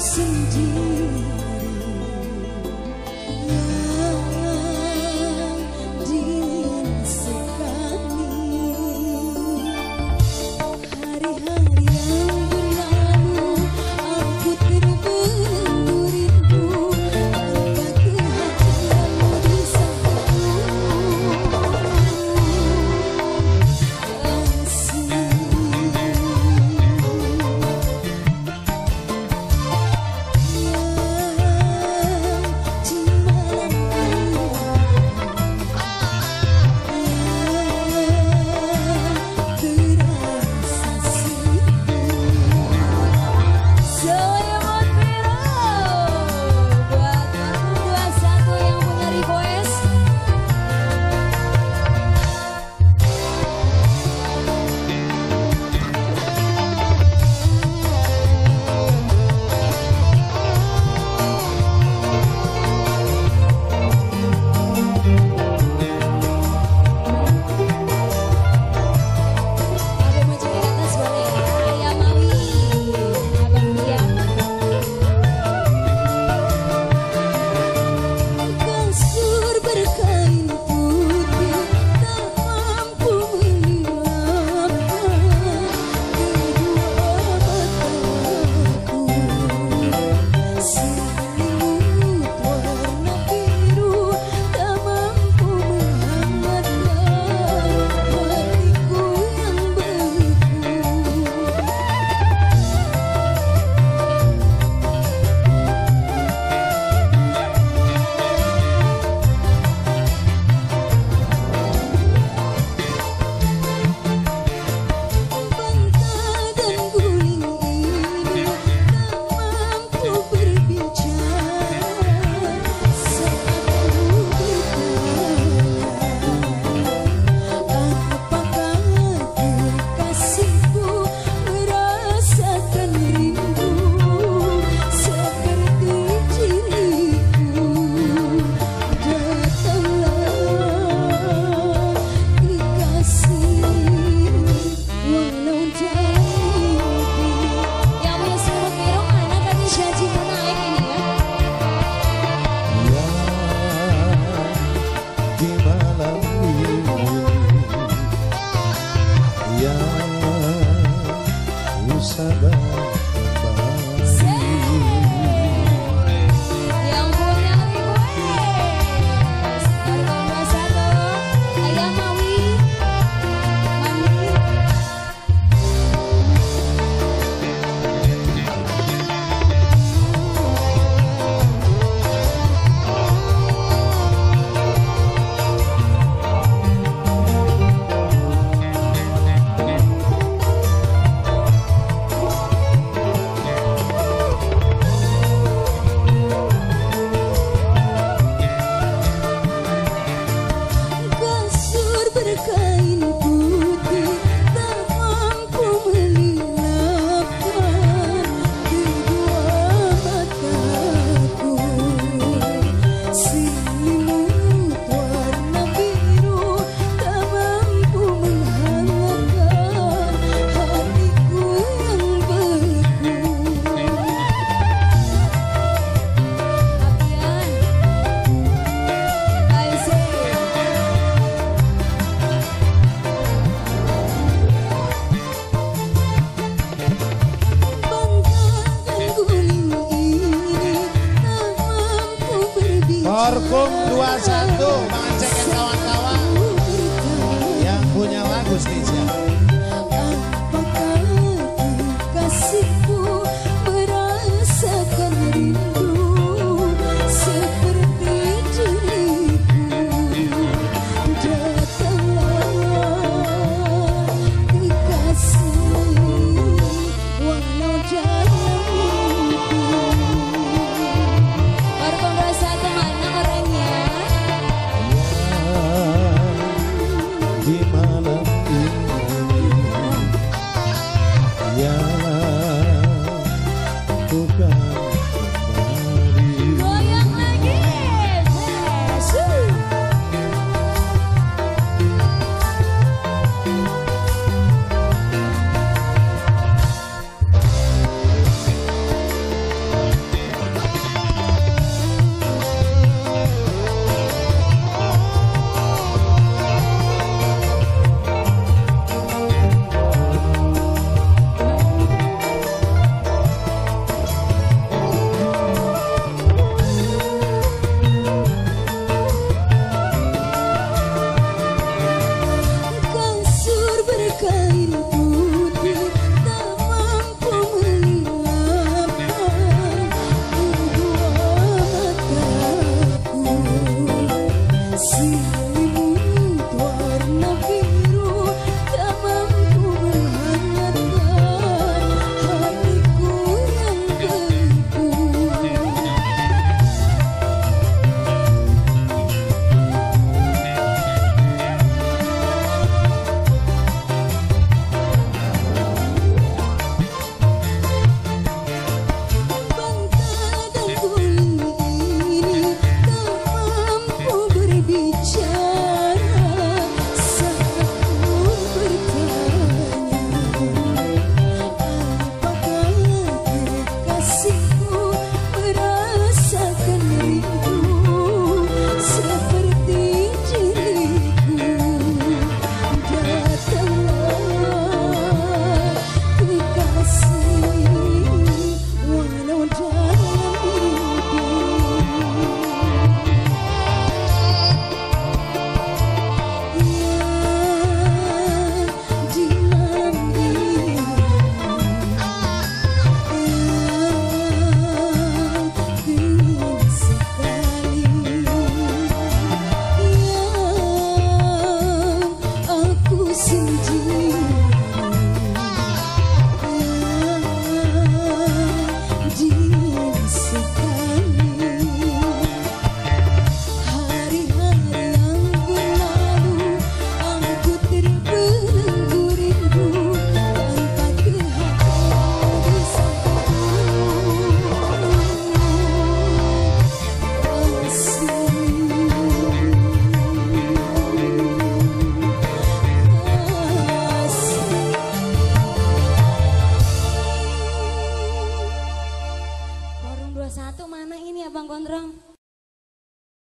sendiri could. Orkum 21 mengecek kawan-kawan yang punya lagu spesial. yeah.